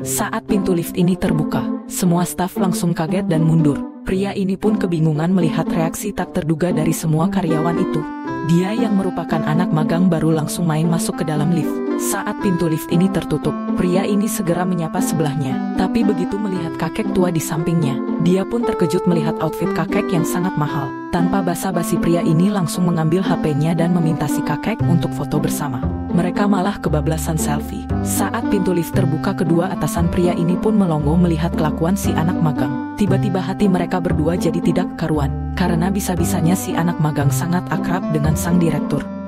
Saat pintu lift ini terbuka, semua staf langsung kaget dan mundur. Pria ini pun kebingungan melihat reaksi tak terduga dari semua karyawan itu. Dia yang merupakan anak magang baru langsung main masuk ke dalam lift. Saat pintu lift ini tertutup, pria ini segera menyapa sebelahnya. Tapi begitu melihat kakek tua di sampingnya, dia pun terkejut melihat outfit kakek yang sangat mahal. Tanpa basa-basi pria ini langsung mengambil HP-nya dan meminta si kakek untuk foto bersama. Mereka malah kebablasan selfie. Saat pintu lift terbuka kedua atasan pria ini pun melongo melihat kelakuan si anak magang. Tiba-tiba hati mereka berdua jadi tidak karuan. Karena bisa-bisanya si anak magang sangat akrab dengan sang direktur.